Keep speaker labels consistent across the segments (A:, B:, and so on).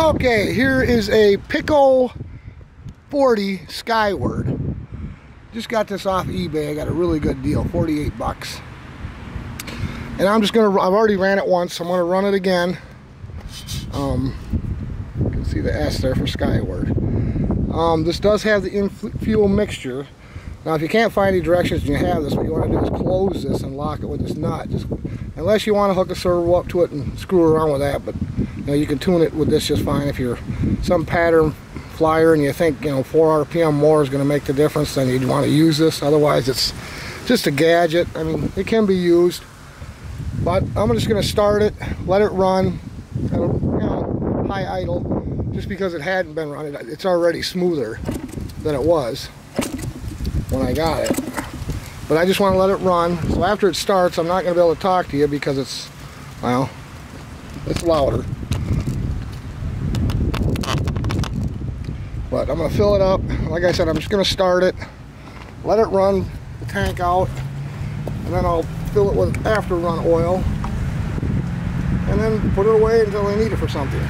A: Okay, here is a Picco 40 Skyward. Just got this off eBay. I got a really good deal, 48 bucks. And I'm just gonna, I've already ran it once. so I'm gonna run it again. Um, you can see the S there for Skyward. Um, this does have the in-flight mixture. Now, if you can't find any directions and you have this, what you want to do is close this and lock it with this nut. Just, unless you want to hook a servo up to it and screw around with that, but you know you can tune it with this just fine. If you're some pattern flyer and you think you know 4 RPM more is going to make the difference, then you'd want to use this. Otherwise, it's just a gadget. I mean, it can be used, but I'm just going to start it, let it run, at a, you know, high idle, just because it hadn't been running. It's already smoother than it was when I got it. But I just want to let it run. So after it starts, I'm not going to be able to talk to you because it's, well, it's louder. But I'm going to fill it up. Like I said, I'm just going to start it, let it run the tank out, and then I'll fill it with after run oil, and then put it away until I need it for something.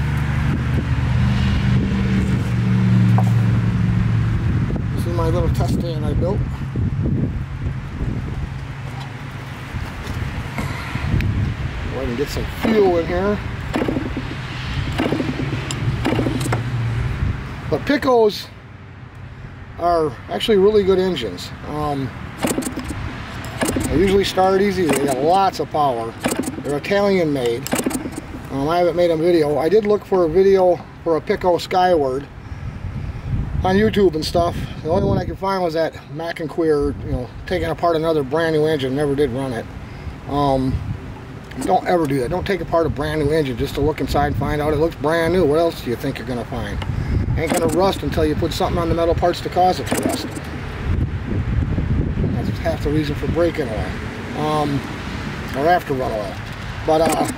A: This is my little test stand I built. Go ahead and get some fuel in here. But Piccos are actually really good engines. Um, they usually start easy. They got lots of power. They're Italian made. Um, I haven't made a video. I did look for a video for a Picco Skyward on YouTube and stuff. The only one I could find was that Mac and Queer, you know, taking apart another brand new engine. Never did run it. Um, don't ever do that. Don't take apart a brand new engine just to look inside and find out it looks brand new. What else do you think you're going to find? Ain't going to rust until you put something on the metal parts to cause it to rust. That's half the reason for breaking oil. Um, or after run oil. But uh,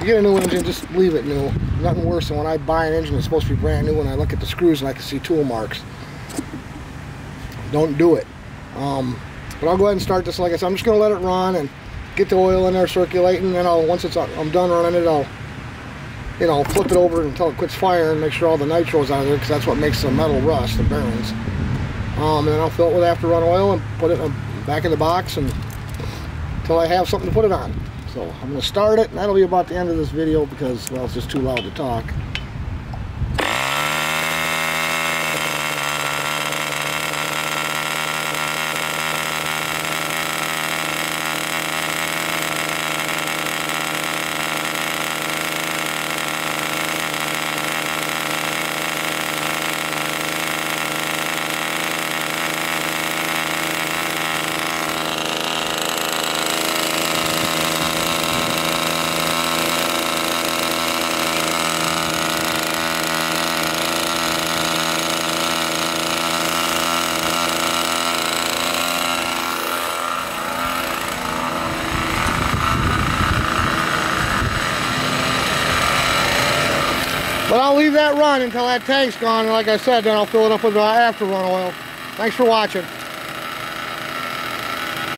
A: you get a new engine, just leave it new. Nothing worse than when I buy an engine that's supposed to be brand new and I look at the screws and I can see tool marks. Don't do it. Um, but I'll go ahead and start this like I said. I'm just going to let it run and get the oil in there circulating. And then I'll once it's I'm done running it, I'll you know flip it over until it quits firing. Make sure all the nitro's out of there because that's what makes the metal rust, the bearings. Um, and then I'll fill it with after run oil and put it back in the box and until I have something to put it on. So I'm going to start it, and that'll be about the end of this video because, well, it's just too loud to talk. But I'll leave that run until that tank's gone. And like I said, then I'll fill it up with uh, after run oil. Thanks for watching.